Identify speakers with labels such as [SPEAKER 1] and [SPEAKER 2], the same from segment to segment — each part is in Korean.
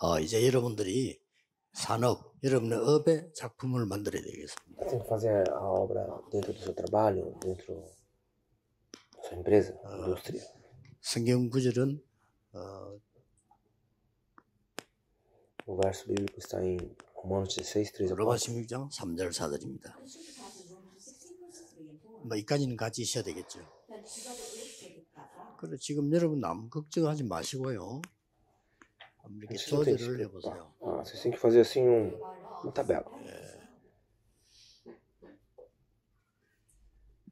[SPEAKER 1] 어, 이제 여러분들이 산업, 여러분의 업의 작품을 만들어야 되겠습니다.
[SPEAKER 2] Tem que fazer a obra dentro do seu trabalho, dentro da sua empresa, indústria.
[SPEAKER 1] 성경 구절은 어,
[SPEAKER 2] O verso bíblico está em Romanos 16, 3 a 4.
[SPEAKER 1] 로마 16장 3절 4절입니다. 뭐 이까지는 같이 있어야 되겠죠. 그래 지금 여러분 아무 걱정하지 마시고요. 이렇게
[SPEAKER 2] que
[SPEAKER 1] 조절을. 해보세요.
[SPEAKER 2] Ah, vocês têm que fazer assim um, uma tabela.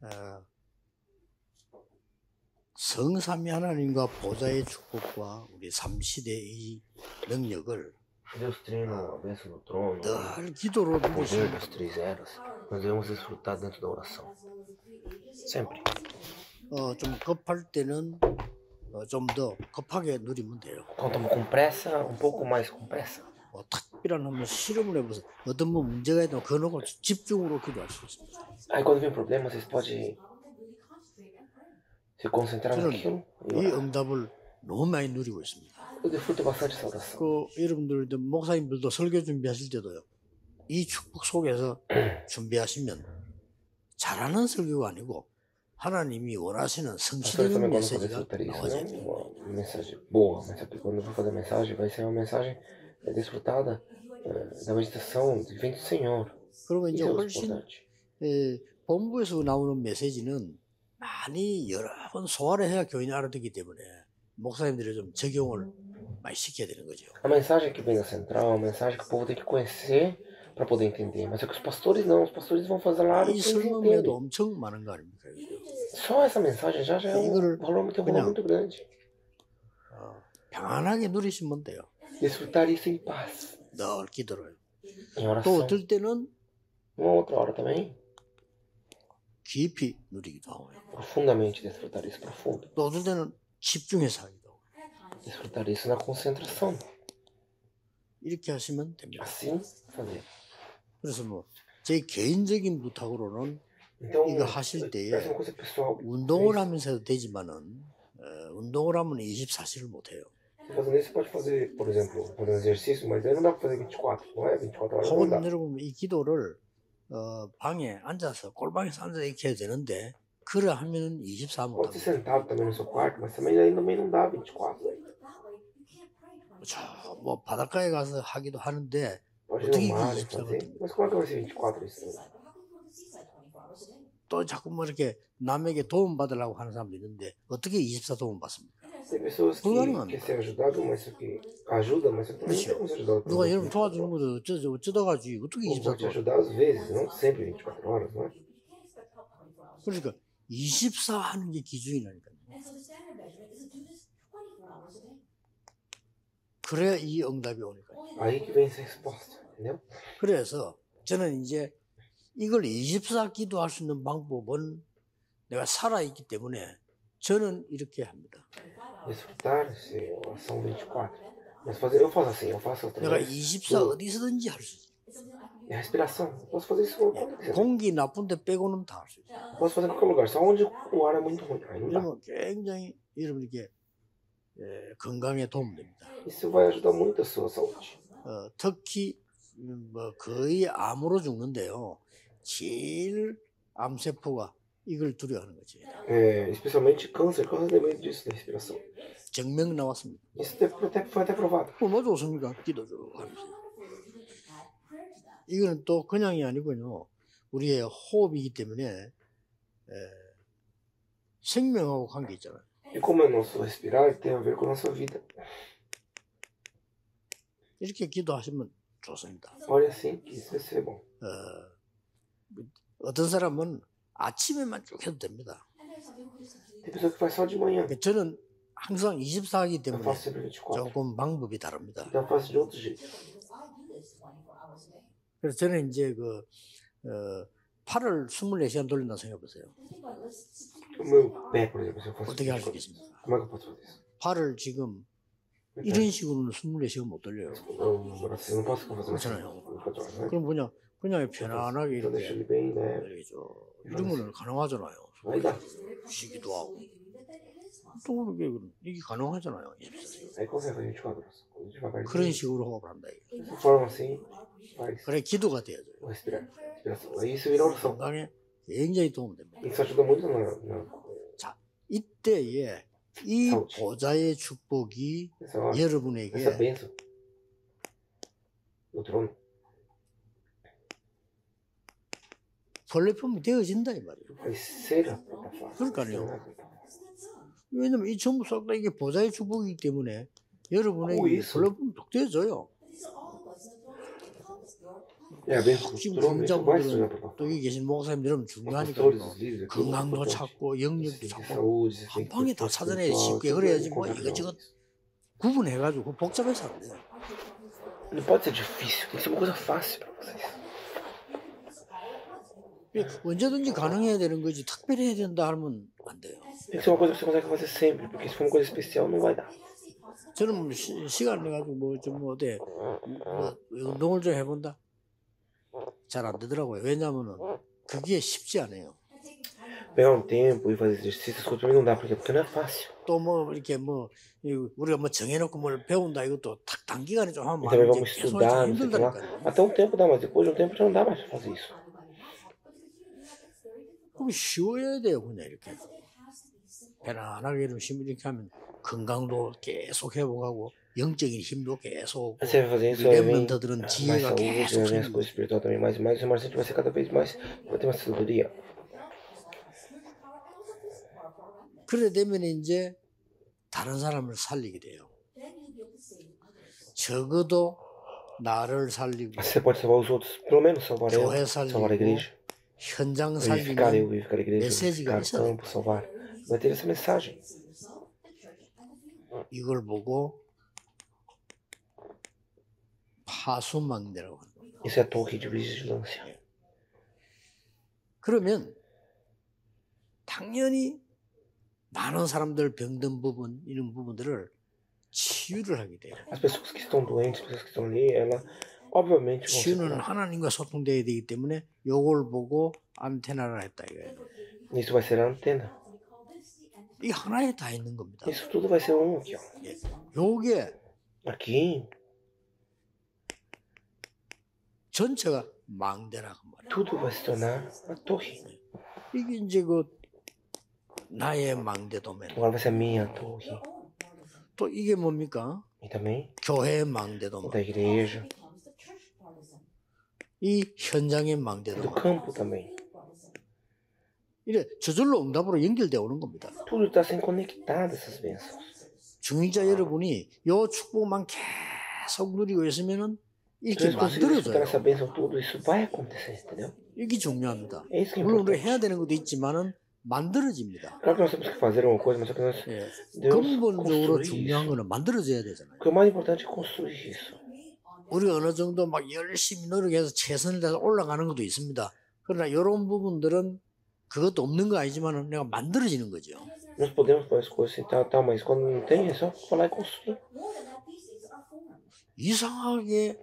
[SPEAKER 1] 어, 성삼위 하나님과 보좌의 축복과 우리 삼시대의 능력을
[SPEAKER 2] Deus treina a bênção do trono,
[SPEAKER 1] 늘 기도로
[SPEAKER 2] o poder
[SPEAKER 1] 누리시면
[SPEAKER 2] das três eras. Nós devemos desfrutar dentro da oração. Sempre.
[SPEAKER 1] 어, 좀 급할 때는 어, 좀더 급하게 누리면 돼요.
[SPEAKER 2] Quando estamos com pressa, um pouco mais com pressa.
[SPEAKER 1] 뭐 특별한 한번 실험을 해보세요. 어떤 뭐 문제가 있다면 그 놓고 집중으로 기도할 수 있습니다.
[SPEAKER 2] Aí quando vem problema, vocês podem se concentrar
[SPEAKER 1] 저는
[SPEAKER 2] naquilo e
[SPEAKER 1] 이. 응답을 너무 많이 누리고 있습니다.
[SPEAKER 2] Eu desfruto bastante essa oração.
[SPEAKER 1] 그 여러분들도 목사님들도 설교 준비하실 때도요. 이 축복 속에서 준비하시면 잘하는 설교가 아니고 하나님이 원하시는 성취되는 메시지가
[SPEAKER 2] mensagem boa, quando for fazer a mensagem, vai ser uma mensagem eh, desfrutada eh, da meditação que vem do Senhor.
[SPEAKER 1] 그러면 이제 훨씬. 에, 본부에서 나오는 메시지는 많이 여러 번 소화를 해야 교인이 알아듣기 때문에 목사님들이 좀 적용을 많이 시켜야 되는 거죠.
[SPEAKER 2] A mensagem que vem da central uma mensagem que o povo tem que conhecer para poder entender. Mas é que os pastores não, os pastores vão fazer lá e
[SPEAKER 1] 이
[SPEAKER 2] eles entendem.
[SPEAKER 1] 엄청 많은 거 아닙니까?
[SPEAKER 2] Só essa mensagem já, já é um valor, tem um valor muito grande.
[SPEAKER 1] 어, 편안하게 누리시면 돼요.
[SPEAKER 2] Desfrutar isso em paz,
[SPEAKER 1] 늘 기도를.
[SPEAKER 2] em
[SPEAKER 1] 또. 어떨 때는
[SPEAKER 2] Uma outra hora também,
[SPEAKER 1] 깊이 누리기도 하고요.
[SPEAKER 2] profundamente desfrutar isso profundo.
[SPEAKER 1] 또 어떨 때는 집중해서 하기도 하고.
[SPEAKER 2] Desfrutar isso na concentração.
[SPEAKER 1] 이렇게 하시면 됩니다.
[SPEAKER 2] Assim fazer.
[SPEAKER 1] 그래서 뭐 제 개인적인 부탁으로는
[SPEAKER 2] Então,
[SPEAKER 1] 이거 하실 때에
[SPEAKER 2] pessoal.
[SPEAKER 1] 운동을 하면서 해도 되지만은 어, 운동을 하면 24시를 못 해요.
[SPEAKER 2] Fazendo isso, você pode fazer, por exemplo, fazer um exercício, mas aí não dá para fazer 24, não é? 24 horas não dá.
[SPEAKER 1] 혹은 여러분 이 기도를 어, 방에 앉아서 꼴방에서 앉아 이렇게 해야 되는데 그래 하면은 24못
[SPEAKER 2] Pode ser
[SPEAKER 1] 합니다.
[SPEAKER 2] sentado também no seu quarto, mas também aí também não dá 24.
[SPEAKER 1] 저뭐 바닷가에 가서 하기도 하는데
[SPEAKER 2] Pode ir
[SPEAKER 1] 어떻게
[SPEAKER 2] no mar e
[SPEAKER 1] 24
[SPEAKER 2] fazer.
[SPEAKER 1] 같은
[SPEAKER 2] Mas como é que vai ser 24 isso? também?
[SPEAKER 1] 또 자꾸 뭐 이렇게 남에게 도움 받으려고 하는 사람도 있는데 어떻게 24 도움 받습니까? 불가능합니다.
[SPEAKER 2] não por
[SPEAKER 1] 누가. 여러분 도와주는 것도 어쩌, 어쩌다 가지 어떻게
[SPEAKER 2] Ou
[SPEAKER 1] 24
[SPEAKER 2] pode te
[SPEAKER 1] 도움
[SPEAKER 2] ajudar às vezes, não sempre 24 horas, não é?
[SPEAKER 1] 그러니까 24 하는 게 기준이라니까요. 그래야 이 응답이 오니까요.
[SPEAKER 2] Que vem essa resposta, entendeu?
[SPEAKER 1] 그래서 저는 이제 이걸 24 기도할 수 있는 방법은 내가 살아있기 때문에 저는 이렇게 합니다.
[SPEAKER 2] Desfrutar essa oração 24. Mas fazer, eu faço assim, eu faço outra
[SPEAKER 1] 내가
[SPEAKER 2] vez.
[SPEAKER 1] 24 어디서든지 할수
[SPEAKER 2] quiser.
[SPEAKER 1] 공기 나쁜 데 빼고는 다 할 수 있어요.
[SPEAKER 2] Posso fazer em qualquer lugar, só onde o ar é muito ruim. Aí não dá.
[SPEAKER 1] 그러면 굉장히 여러분에게 예, 건강에 도움됩니다.
[SPEAKER 2] Isso vai ajudar muito a sua saúde.
[SPEAKER 1] 어, 특히 음, 뭐 거의 암으로 죽는데요. 제일 암세포가 이걸 두려워하는 거지.
[SPEAKER 2] É, especialmente câncer, tem medo disso, da respiração.
[SPEAKER 1] 증명 나왔습니다.
[SPEAKER 2] Isso até, foi até provado.
[SPEAKER 1] 얼마 좋습니까? 기도 좀 하면서. 이거는 또 그냥이 아니고요. 우리의 호흡이기 때문에 에, 생명하고 관계 있잖아요.
[SPEAKER 2] E como é nosso respirar, tem a ver com a nossa vida.
[SPEAKER 1] 이렇게 기도하시면 좋습니다.
[SPEAKER 2] Olha isso vai ser bom.
[SPEAKER 1] 어, 어떤 사람은 아침에만 쭉 해도 됩니다.
[SPEAKER 2] Tem pessoa que faz só de manhã.
[SPEAKER 1] 그러니까 저는 항상 24하기
[SPEAKER 2] Eu
[SPEAKER 1] 때문에
[SPEAKER 2] faço sempre 24.
[SPEAKER 1] 조금 방법이 다릅니다.
[SPEAKER 2] Então eu faço de outro jeito.
[SPEAKER 1] 그래서 저는 이제 그 어, 팔을 24시간 돌린다 생각해보세요.
[SPEAKER 2] O meu pé, por exemplo, se eu faço
[SPEAKER 1] 어떻게 할수
[SPEAKER 2] 24.
[SPEAKER 1] 있겠습니까?
[SPEAKER 2] Como é que eu posso fazer isso?
[SPEAKER 1] 팔을 지금
[SPEAKER 2] Então,
[SPEAKER 1] 이런 식으로는 24시간 못 돌려요. 그렇잖아요.
[SPEAKER 2] 24 horas, né?
[SPEAKER 1] 그럼 그냥 그냥 편안하게 이렇게 거는 가능하잖아요. 쉬기도 하고 또 그게 이게 가능하잖아요. 24시간.
[SPEAKER 2] Aí consegue fazer 24 horas. Devagarzinho.
[SPEAKER 1] 그런 식으로 호흡을 한다. 그래 기도가 돼야죠. 건강에 굉장히 도움됩니다.
[SPEAKER 2] Na,
[SPEAKER 1] 이때에 이. 보좌의 축복이. 여러분에게 플랫폼이 되어진다 이 말이에요. 그러니까요. 왜냐면 이 전부 싹다 이게 보좌의 축복이기 때문에 여러분에게. 플랫폼이 톡 되어져요.
[SPEAKER 2] É a bênção do
[SPEAKER 1] 지금 공자분들은
[SPEAKER 2] plataforma.
[SPEAKER 1] 또 여기 계신 목사님 여러분
[SPEAKER 2] Os
[SPEAKER 1] 중요하니까 뭐 건강도. 찾고 영역도 찾고 한 방에 다 찾아내야 쉽게 그래야지 뭐. 이것저것 구분해가지고 복잡해서 안 돼요.
[SPEAKER 2] Não pode ser difícil, tem que ser uma coisa fácil pra vocês.
[SPEAKER 1] 언제든지 가능해야 되는 거지 특별히 해야 된다 하면 안 돼요.
[SPEAKER 2] Tem que ser uma coisa que você consegue fazer sempre, porque se for uma coisa especial, não vai dar.
[SPEAKER 1] 저는 뭐 시, 시간 내 가지고 뭐좀 어때 뭐 운동을 좀 해본다 잘 안 되더라고요. 왜냐면은 그게 쉽지 않아요.
[SPEAKER 2] Pegar um tempo e fazer exercício, essas coisas pra mim não dá, porque, porque não é fácil.
[SPEAKER 1] 또 뭐 이렇게 뭐이 우리가 뭐 정해놓고 뭘 배운다 이것도 딱 단기간에 좀 하면
[SPEAKER 2] E
[SPEAKER 1] 많은데
[SPEAKER 2] vamos estudar, não sei lá. Até um tempo dá, mas depois de um tempo já não dá mais pra fazer isso.
[SPEAKER 1] 그럼 쉬워야 돼요 그냥 이렇게 편안하게 이렇게 힘 이렇게 하면 건강도 계속 회복하고 영적인 힘도 계속 랩런터들은
[SPEAKER 2] mais
[SPEAKER 1] 지혜가 계속 생기고
[SPEAKER 2] coisas espirituais também mais e mais, mas a gente vai ser cada vez mais, vai ter uma sabedoria.
[SPEAKER 1] 그래 되면 이제 다른 사람을 살리게 돼요. 적어도 나를 살리고
[SPEAKER 2] Você pode salvar os outros, pelo menos salvar eu,
[SPEAKER 1] 교회
[SPEAKER 2] salvar a igreja,
[SPEAKER 1] 현장 살리는
[SPEAKER 2] vivificar a igreja,
[SPEAKER 1] 메시지가
[SPEAKER 2] o
[SPEAKER 1] 있어야
[SPEAKER 2] campo, salvar. Vai ter essa mensagem.
[SPEAKER 1] 이걸 보고 파수망대라고 하는 거예요.
[SPEAKER 2] Isso é torre de vigilância.
[SPEAKER 1] 그러면 당연히 많은 사람들 병든 부분 이런 부분들을 치유를 하게 돼요.
[SPEAKER 2] As pessoas que estão doentes, as pessoas que estão ali, ela obviamente
[SPEAKER 1] 치유는. 하나님과 소통돼야 되기 때문에 요걸 보고 안테나를 했다 이거예요.
[SPEAKER 2] Isso vai ser a antena.
[SPEAKER 1] 이 하나에 다 있는 겁니다.
[SPEAKER 2] Isso tudo vai ser um aqui, ó.
[SPEAKER 1] 예. 요게
[SPEAKER 2] Aqui,
[SPEAKER 1] 전체가 망대라고 말해요.
[SPEAKER 2] tudo vai se tornar a torre.
[SPEAKER 1] 이게 이제 그 나의 망대 도면.
[SPEAKER 2] Agora vai ser a minha torre.
[SPEAKER 1] 또 이게 뭡니까?
[SPEAKER 2] E também
[SPEAKER 1] 교회의 망대
[SPEAKER 2] o
[SPEAKER 1] 도면.
[SPEAKER 2] da igreja,
[SPEAKER 1] 이 현장의 망대
[SPEAKER 2] do
[SPEAKER 1] 도면.
[SPEAKER 2] campo também.
[SPEAKER 1] 이래 저절로 응답으로 연결되어 오는 겁니다.
[SPEAKER 2] Tudo está sendo conectado, essas bênçãos.
[SPEAKER 1] 중직자 여러분이 요 축복만 계속 누리고 있으면은 이렇게
[SPEAKER 2] entendeu?
[SPEAKER 1] 이게 중요합니다. 물론 우리. 해야 되는 것도 있지만은 만들어집니다. 예. 근본적으로 중요한
[SPEAKER 2] isso.
[SPEAKER 1] 거는 만들어져야 되잖아요. 우리가 어느 정도 막 열심히 노력해서 최선을 다해서 올라가는 것도 있습니다. 그러나 이런 부분들은 그것도 없는 거 아니지만은 내가 만들어지는 거죠.
[SPEAKER 2] Nós podemos fazer as coisas e tal, tal, mas quando não tem, é só falar e construir.
[SPEAKER 1] 이상하게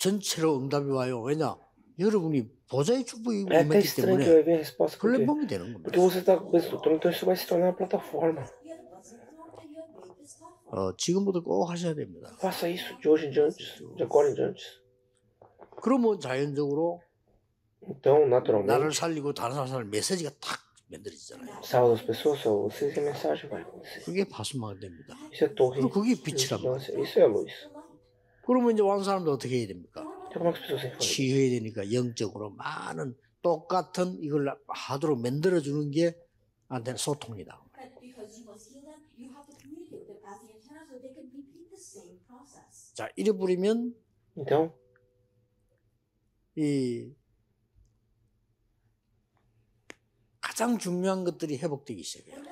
[SPEAKER 1] 전체로 응답이 와요. 왜냐? 여러분이 보좌의 축복이
[SPEAKER 2] É que
[SPEAKER 1] 때문에
[SPEAKER 2] vai vir a resposta, porque,
[SPEAKER 1] 플랫폼이 되는 겁니다.
[SPEAKER 2] porque você está com esse doutor, então isso vai se tornar uma plataforma.
[SPEAKER 1] 어, 지금부터 꼭 하셔야 됩니다.
[SPEAKER 2] Faça isso de hoje em diante, de agora em diante.
[SPEAKER 1] 그러면 자연적으로
[SPEAKER 2] Então,
[SPEAKER 1] 나를 살리고 다른 사람을 메시지가 탁 만들어지잖아요.
[SPEAKER 2] salva as pessoas, salva vocês e a mensagem vai acontecer.
[SPEAKER 1] 그게 파수망 됩니다.
[SPEAKER 2] Isso é torre.
[SPEAKER 1] 그리고 그게.
[SPEAKER 2] Isso é luz.
[SPEAKER 1] 그러면 이제 완 사람도 어떻게 해야 됩니까? 치유해야 되니까 영적으로 많은 똑같은 이걸 하도록 만들어주는 게 안테나 소통이다. 자, 이래 부리면
[SPEAKER 2] Então,
[SPEAKER 1] 이 가장 중요한 것들이 회복되기 시작해요.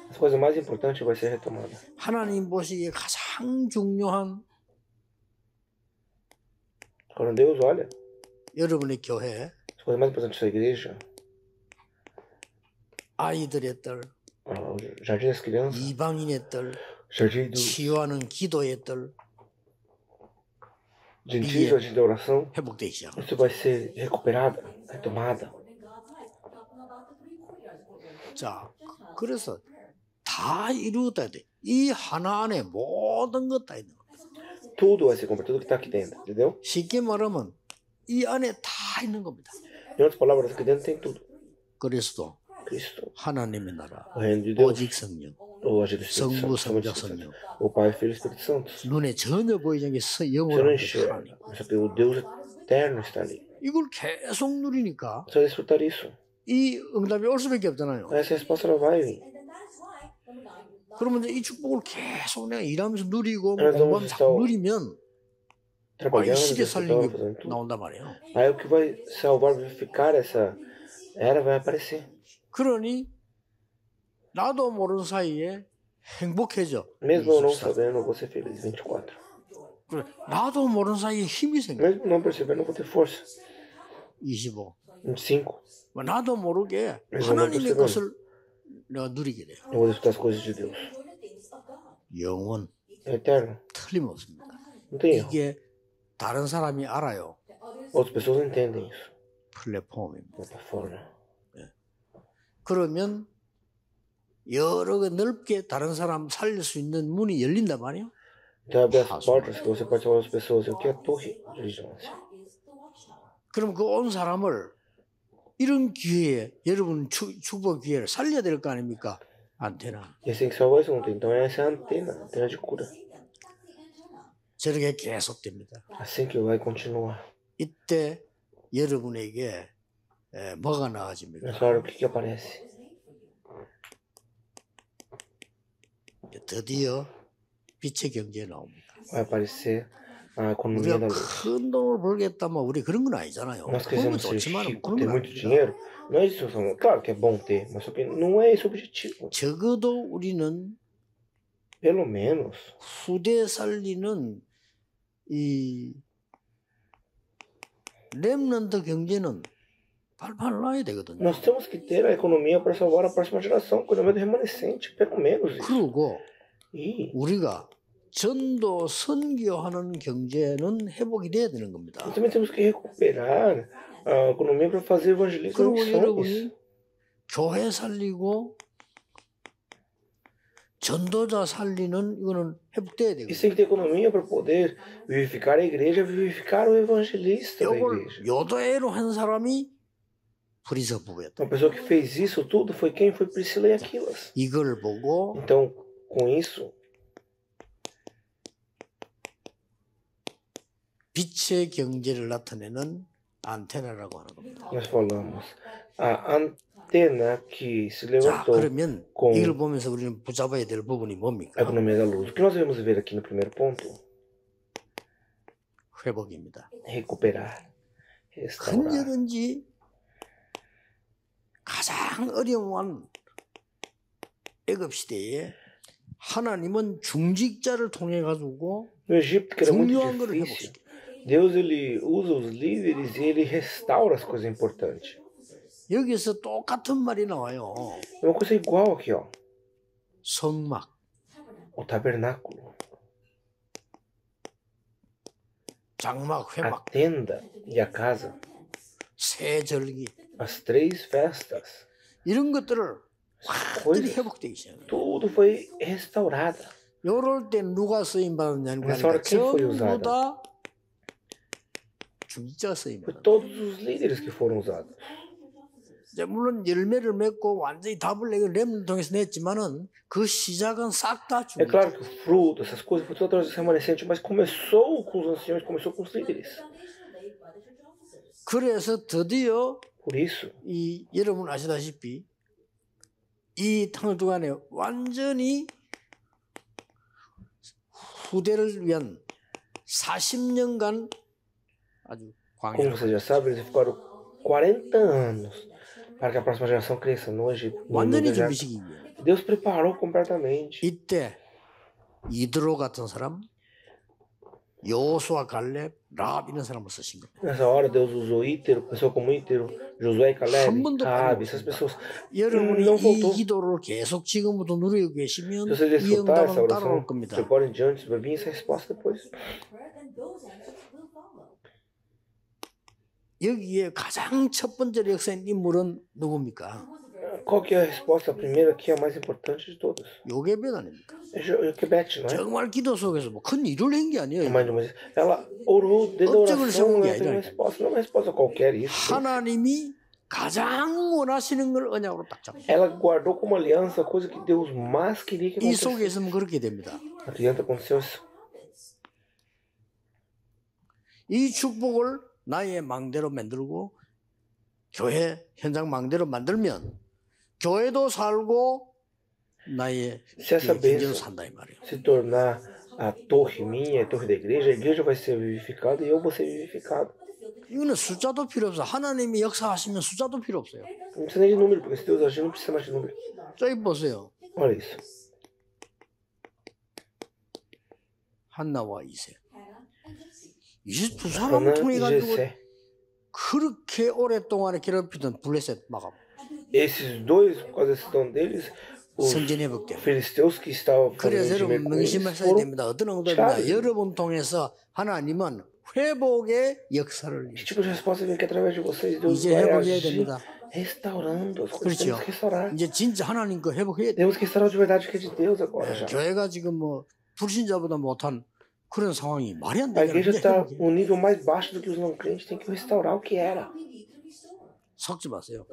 [SPEAKER 1] 하나님 보시기에 가장 중요한
[SPEAKER 2] Quando Deus olha,
[SPEAKER 1] 여러분의 교회,
[SPEAKER 2] coisas mais importantes da igreja,
[SPEAKER 1] 아이들의 뜰,
[SPEAKER 2] ah, o jardim das crianças,
[SPEAKER 1] 이방인의 뜰,
[SPEAKER 2] jardim do
[SPEAKER 1] 치유하는 기도의 뜰
[SPEAKER 2] gentil, jardim da oração,
[SPEAKER 1] 회복되기 시작합니다.
[SPEAKER 2] isso vai ser recuperada, retomada.
[SPEAKER 1] 자, 그래서 다 이루어야 돼. 이 하나 안에 모든 것 다 있는.
[SPEAKER 2] Tudo vai ser completo, tudo que tá aqui dentro, entendeu?
[SPEAKER 1] 쉽게 말하면 이 안에 다 있는 겁니다.
[SPEAKER 2] Em outras palavras, aqui dentro tem tudo.
[SPEAKER 1] 그리스도,
[SPEAKER 2] Cristo,
[SPEAKER 1] 하나님의 나라,
[SPEAKER 2] o reino de Deus,
[SPEAKER 1] 오직 성령,
[SPEAKER 2] o agir do Espírito
[SPEAKER 1] 성부,
[SPEAKER 2] Santo,
[SPEAKER 1] 성자, 성령.
[SPEAKER 2] O Pai, o Filho e o Espírito Santo.
[SPEAKER 1] 눈에 전혀 보이지 않게 서-
[SPEAKER 2] Você
[SPEAKER 1] 영원한
[SPEAKER 2] não
[SPEAKER 1] 그
[SPEAKER 2] enxerga,
[SPEAKER 1] 하나님.
[SPEAKER 2] mas sabe, o Deus eterno está ali.
[SPEAKER 1] 이걸 계속 누리니까
[SPEAKER 2] Você vai desfrutar isso.
[SPEAKER 1] 이 응답이 올 수밖에 없잖아요.
[SPEAKER 2] Essa resposta ela vai vir.
[SPEAKER 1] 그러면 이제 이 축복을 계속 내가 일하면서 누리고 공부하면서
[SPEAKER 2] 또
[SPEAKER 1] 누리면 아, 이 시대 살림이. 나온단 말이에요.
[SPEAKER 2] Aí o que vai salvar, vivificar essa era vai aparecer.
[SPEAKER 1] 그러니 나도 모르는 사이에 행복해져.
[SPEAKER 2] Mesmo eu não
[SPEAKER 1] 24.
[SPEAKER 2] sabendo, eu vou ser feliz. 24.
[SPEAKER 1] 그래, 나도 모르는 사이에 힘이 생겨.
[SPEAKER 2] Mesmo não percebendo, eu vou ter força.
[SPEAKER 1] 25.
[SPEAKER 2] 25.
[SPEAKER 1] 뭐 나도 모르게 하나님의 것을 내가 누리게 돼요.
[SPEAKER 2] Eu.
[SPEAKER 1] 영원. 틀림없습니다. 이게 다른 사람이 알아요. 플랫폼입니다.
[SPEAKER 2] Plataforma.
[SPEAKER 1] 그러면 여러 개 넓게 다른 사람 살릴 수 있는 문이 열린단 말이에요.
[SPEAKER 2] Então abre as portas que você pode salvar as pessoas. E o que é a torre
[SPEAKER 3] watchtower.
[SPEAKER 1] 그럼 그 온 사람을 이런 기회에 여러분 축- 축복 기회를 살려야 될 거 아닙니까? 안테나.
[SPEAKER 2] E. Então essa é a antena, antena de cura.
[SPEAKER 1] 저렇게 계속됩니다.
[SPEAKER 2] Assim que vai continuar.
[SPEAKER 1] 이때 여러분에게 에, 뭐가 나아집니까?
[SPEAKER 2] Nessa hora, o que, que aparece?
[SPEAKER 1] 드디어 빛의 경제에 나옵니다.
[SPEAKER 2] Vai aparecer economia
[SPEAKER 1] 우리가. 큰 돈을 벌겠다면 우리 그런 건 아니잖아요.
[SPEAKER 2] Nós
[SPEAKER 1] 그런 건
[SPEAKER 2] queremos ser
[SPEAKER 1] 좋지만 그런 건
[SPEAKER 2] dinheiro. Não é isso. Claro que é bom ter, mas só que não é esse o objetivo.
[SPEAKER 1] 적어도 우리는
[SPEAKER 2] Pelo menos
[SPEAKER 1] 후대 살리는 이 렘넌트 경제는 발판을 놔야 되거든요.
[SPEAKER 2] nós temos que ter a economia para salvar a próxima geração, o economia do remanescente, pelo menos.
[SPEAKER 1] 그리고
[SPEAKER 2] E
[SPEAKER 1] 우리가 전도 선교하는 경제는 회복이 돼야 되는 겁니다.
[SPEAKER 2] também temos que recuperar a economia para fazer evangelismo
[SPEAKER 1] 그리고. 여러분이 교회 살리고 전도자 살리는 이거는 회복돼야
[SPEAKER 2] E
[SPEAKER 1] 되거든요.
[SPEAKER 2] você tem que ter economia para poder vivificar a igreja, vivificar o evangelista da igreja.
[SPEAKER 1] 요도회로 한 사람이 프리서 부부였다.
[SPEAKER 2] Uma pessoa que fez isso tudo foi quem? Foi Priscila e Aquilas.
[SPEAKER 1] 이걸 보고
[SPEAKER 2] Então, com isso,
[SPEAKER 1] 빛의 경제를 나타내는 안테나라고 하는 겁니다.
[SPEAKER 2] que se
[SPEAKER 1] 자, 그러면
[SPEAKER 2] com
[SPEAKER 1] 이걸 보면서 우리는 붙잡아야 될 부분이 뭡니까?
[SPEAKER 2] economia da luz. O que nós devemos ver aqui no primeiro ponto?
[SPEAKER 1] 회복입니다.
[SPEAKER 2] Recuperar, restaurar.
[SPEAKER 1] 언제든지 가장 어려운 애급 시대에 하나님은 중직자를 통해 가지고 중요한 거를
[SPEAKER 2] difícil,
[SPEAKER 1] 회복시켜.
[SPEAKER 2] Deus ele usa os líderes e ele restaura as coisas importantes.
[SPEAKER 1] 여기서 똑같은 말이 나와요.
[SPEAKER 2] É uma coisa igual aqui, ó.
[SPEAKER 1] 성막,
[SPEAKER 2] O tabernáculo,
[SPEAKER 1] 장막,
[SPEAKER 2] a
[SPEAKER 1] 회막,
[SPEAKER 2] tenda e a casa,
[SPEAKER 1] 세절기
[SPEAKER 2] as três festas,
[SPEAKER 1] 이런 것들을
[SPEAKER 2] as
[SPEAKER 1] 들이
[SPEAKER 2] coisas,
[SPEAKER 1] 회복되기 시작해요.
[SPEAKER 2] tudo foi restaurada.
[SPEAKER 1] 요럴 때 누가 쓰임 받았냐는
[SPEAKER 2] 그래서
[SPEAKER 1] 거니까
[SPEAKER 2] quem foi
[SPEAKER 1] 전부
[SPEAKER 2] usada?
[SPEAKER 1] 다
[SPEAKER 2] Foi
[SPEAKER 1] 받았다.
[SPEAKER 2] todos os líderes que foram usados.
[SPEAKER 1] 이제 물론 열매를 맺고 완전히 답을 내고 렘을 통해서 냈지만은 그 시작은 싹다
[SPEAKER 2] É claro que o fruto, essas coisas, foi tudo através dos remanescentes, mas começou com os anciões, começou com os líderes.
[SPEAKER 1] 그래서 드디어
[SPEAKER 2] Por isso,
[SPEAKER 1] 이 여러분 아시다시피 이 탕을 주간에 완전히 후대를 위한 40년간 아주
[SPEAKER 2] como
[SPEAKER 1] 광야.
[SPEAKER 2] você já sabe, eles ficaram 40 anos para que a próxima geração cresça no Egito. no
[SPEAKER 1] 완전히
[SPEAKER 2] deserto.
[SPEAKER 1] 준비시키기 위해.
[SPEAKER 2] Deus preparou completamente.
[SPEAKER 1] 이때 이드로 같은 사람, 여호수아 갈렙, 라합 이런 사람을 쓰신 겁니다.
[SPEAKER 2] Nessa hora, Deus usou Ítero, pessoa como Ítero, Josué e Caleb,
[SPEAKER 1] 한 번도
[SPEAKER 2] Rabi,
[SPEAKER 1] 빼먹었습니다.
[SPEAKER 2] essas pessoas.
[SPEAKER 1] 여러분이
[SPEAKER 2] não
[SPEAKER 1] 이
[SPEAKER 2] voltou.
[SPEAKER 1] 기도를 계속 지금부터 누리고 계시면
[SPEAKER 2] Se você
[SPEAKER 1] 이
[SPEAKER 2] desfrutar essa
[SPEAKER 1] 응답은 따라올
[SPEAKER 2] oração,
[SPEAKER 1] 겁니다.
[SPEAKER 2] de agora em diante, vai vir essa resposta depois.
[SPEAKER 1] 여기에 가장 첫 번째 역사인 인물은 누굽니까?
[SPEAKER 2] Qual que é a resposta? Primeira aqui é a mais importante de todas.
[SPEAKER 1] 요게벳 아닙니까?
[SPEAKER 2] É Jo- Joquebede, não é?
[SPEAKER 1] 정말 기도 속에서 뭐 큰 일을 한 게 아니에요.
[SPEAKER 2] de Moisés. Ela orou desde a
[SPEAKER 1] Objetivo
[SPEAKER 2] oração,
[SPEAKER 1] de
[SPEAKER 2] ela teve uma
[SPEAKER 1] um
[SPEAKER 2] resposta. Não é uma resposta qualquer isso.
[SPEAKER 1] 하나님이 가장 원하시는 걸 언약으로 딱 잡고
[SPEAKER 2] Ela guardou como aliança a coisa que Deus mais queria que
[SPEAKER 1] 이 속에
[SPEAKER 2] acontecesse.
[SPEAKER 1] 있으면 그렇게 됩니다.
[SPEAKER 2] Adianta aconteceu isso.
[SPEAKER 1] 이 축복을 나의 망대로 만들고 교회 현장 망대로 만들면 교회도 살고 나의
[SPEAKER 2] Se essa bênção
[SPEAKER 1] 산다 이 말이에요.
[SPEAKER 2] se tornar a torre minha, a torre da igreja, a igreja vai ser vivificada e eu vou ser vivificado.
[SPEAKER 1] 이거는 숫자도 필요 없어. 하나님이 역사하시면 숫자도 필요 없어요.
[SPEAKER 2] Não precisa nem de número, porque se Deus agir, não precisa mais de número.
[SPEAKER 1] 저기 보세요.
[SPEAKER 2] Olha isso.
[SPEAKER 1] 한나와 이세. 22사람
[SPEAKER 2] Ana
[SPEAKER 1] 통해
[SPEAKER 2] e
[SPEAKER 1] 가지고. 그렇게 오랫동안 괴롭히던 블레셋 막아
[SPEAKER 2] Esses dois, por causa desse dom deles, os filisteus que estavam fazendo
[SPEAKER 1] 여러분 명심하셔야 됩니다. 어떤
[SPEAKER 2] tirados.
[SPEAKER 1] 여러분 통해서 하나님은 회복의 역사를 이제 회복해야 됩니다.
[SPEAKER 2] restaurando as coisas.
[SPEAKER 1] 그렇죠.
[SPEAKER 2] Restaurar.
[SPEAKER 1] 이제 진짜 하나님 거 회복해야 돼.
[SPEAKER 2] Temos que restaurar de verdade que é de Deus agora já.
[SPEAKER 1] 교회가 지금 뭐 불신자보다 못한 그런 상황이 말이 안 되잖아요.
[SPEAKER 2] igreja
[SPEAKER 1] 이제
[SPEAKER 2] está
[SPEAKER 1] 회복해.
[SPEAKER 2] um nível mais baixo do que os não crentes. Tem que restaurar o que era.
[SPEAKER 3] We need to restore.
[SPEAKER 1] 속지 마세요.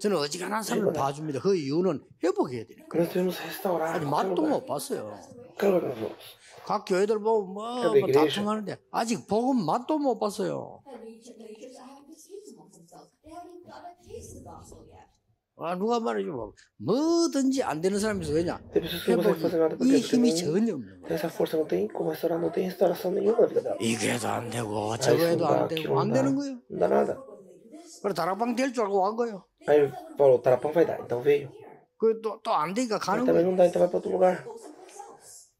[SPEAKER 1] 저는 어지간한 사람을 봐줍니다. 그 이유는 회복해야 되니까. 아직 맛도 못 봤어요. 각 교회들 보면 뭐, 뭐. 다툼하는데 아직 복음 맛도 못 봤어요. 아, 누가 말이죠. 뭐, 뭐든지 안 되는 사람이 있어. 왜냐? 이 힘이 전혀 없는
[SPEAKER 2] tem
[SPEAKER 1] 거예요.
[SPEAKER 2] essa força, não tem como restaurar, não tem restauração nenhuma na vida dela.
[SPEAKER 1] 이게 도 안 되고
[SPEAKER 2] Ah,
[SPEAKER 1] 저거 해도 안 되고 안. 되는 거예요. 그래 다락방 될 줄 알고 간 거예요.
[SPEAKER 2] Aí falou, o tarapão vai dar. Então veio.
[SPEAKER 1] 그또또 안 되니까 가는
[SPEAKER 2] também
[SPEAKER 1] 거예요.
[SPEAKER 2] não dá, então vai para outro lugar.
[SPEAKER 3] Go someplace else.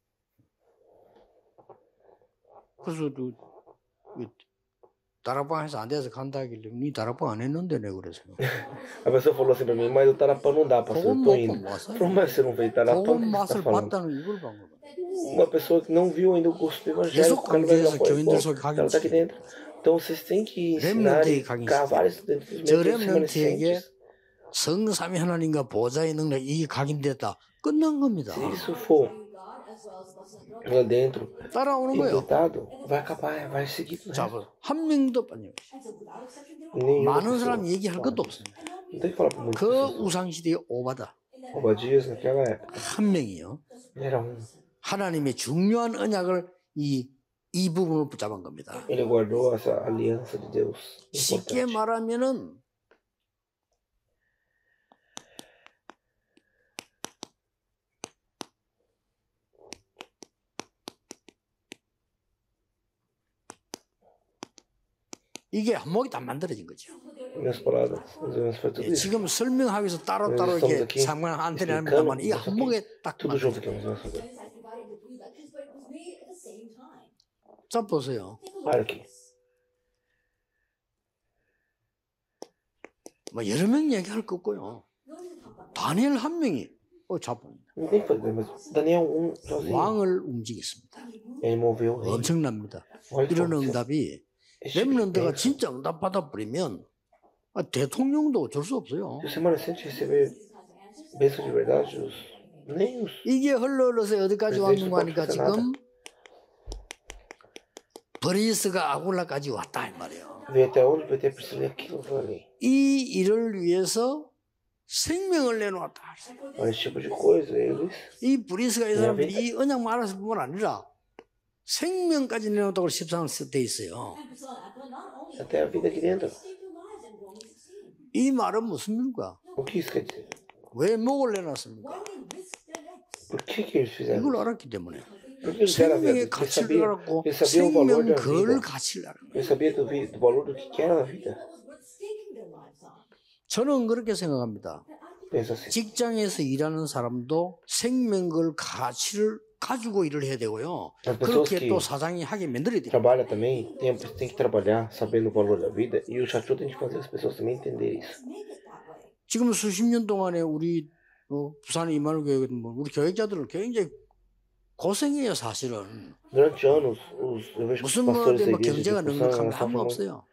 [SPEAKER 1] 그래서 또 그, 다락방에서 안 돼서 간다 하길래 니 다락방 안 했는데 내 그래서요.
[SPEAKER 2] A pessoa falou assim pra mim, mas o tarapão não dá, pastor, eu tô indo.
[SPEAKER 1] 뭐?
[SPEAKER 2] Falou, mas você não veio tarapão, o que você tá falando? Uma pessoa que não viu ainda o gosto do evangelho, ela tá aqui dentro. Então vocês têm que ensinar e cavar isso dentro dos
[SPEAKER 1] 저
[SPEAKER 2] membros.
[SPEAKER 1] 성삼위 하나님과 보좌의 능력 이게 각인됐다. 끝난 겁니다.
[SPEAKER 2] Se isso for lá dentro,
[SPEAKER 1] 따라오는 거예요.
[SPEAKER 2] implantado, vai acabar, vai seguir.
[SPEAKER 1] 자. 한 명도
[SPEAKER 2] Nenhuma
[SPEAKER 1] 많은. 사람 얘기할 것도
[SPEAKER 2] muitas
[SPEAKER 1] 그
[SPEAKER 2] pessoas.
[SPEAKER 1] 우상 시대의 오바다
[SPEAKER 2] Obadias naquela época,
[SPEAKER 1] 한 명이요.
[SPEAKER 2] era um.
[SPEAKER 1] 하나님의 중요한 언약을 이, 이 부분을 붙잡은 겁니다.
[SPEAKER 2] Ele guardou essa aliança de Deus.
[SPEAKER 1] 쉽게. 말하면은 이게 한목이 다 만들어진 거죠. 예. 지금 설명하기 위해서 따로따로 이렇게 상관 안
[SPEAKER 2] explicando,
[SPEAKER 1] 되냐면 이 한목에 딱 만들어진
[SPEAKER 3] time.
[SPEAKER 1] 자 보세요. 뭐 여러 명 얘기할 거 없고요. 다니엘 한 명이 어
[SPEAKER 2] um sozinho.
[SPEAKER 1] 왕을 움직였습니다. 엄청납니다. 이런. 응답이
[SPEAKER 2] bênção.
[SPEAKER 1] 진짜 응답 받아 버리면 아, 대통령도 어쩔 수 없어요. 이게 흘러흘러서 어디까지 하니까
[SPEAKER 2] 이제
[SPEAKER 1] 지금 브리스가 아굴라까지 왔다 이 말이에요.
[SPEAKER 2] E.
[SPEAKER 1] 이 일을 위해서 생명을 내놓았다. 이 브리스가 이 사람들이 이 언약만 알았을 뿐만 아니라 생명까지 내놓았다고 13세 돼 있어요.
[SPEAKER 3] And so, but not only
[SPEAKER 2] Até a vida aqui dentro.
[SPEAKER 3] saved their lives in Romans 16.
[SPEAKER 1] 이 말은 무슨 말입니까?
[SPEAKER 2] O que isso quer dizer?
[SPEAKER 1] 왜 목을 내놨습니까?
[SPEAKER 2] Por que, que eles fizeram
[SPEAKER 1] 이걸? 알았기 때문에? 생명의 가치를 알았고 생명
[SPEAKER 2] vida.
[SPEAKER 1] 가치를
[SPEAKER 2] sabia do, do valor do que era a vida.
[SPEAKER 3] Lives on?
[SPEAKER 1] 저는 그렇게 생각합니다. 직장에서 일하는 사람도 생명걸 가치를 가지고 일을 해야 되고요. 그렇게
[SPEAKER 2] que
[SPEAKER 1] 또 사장이 하게 만들어야 돼요.
[SPEAKER 2] trabalham também tem, tem que trabalhar sabendo o valor da vida. E o Chachu tem que fazer as pessoas também entenderem isso.
[SPEAKER 3] let's make it that way.
[SPEAKER 1] 지금 수십 년 동안에 우리 어, 부산 이만우 교회 뭐 우리 교육자들은 굉장히 고생해요 사실은.
[SPEAKER 2] Durante anos, os, eu vejo que os
[SPEAKER 1] 무슨
[SPEAKER 2] pastores
[SPEAKER 1] 뭐든
[SPEAKER 2] da
[SPEAKER 1] 뭐
[SPEAKER 2] igreja de
[SPEAKER 1] 경제가 넉넉하면
[SPEAKER 2] elas
[SPEAKER 1] 아무 없어요.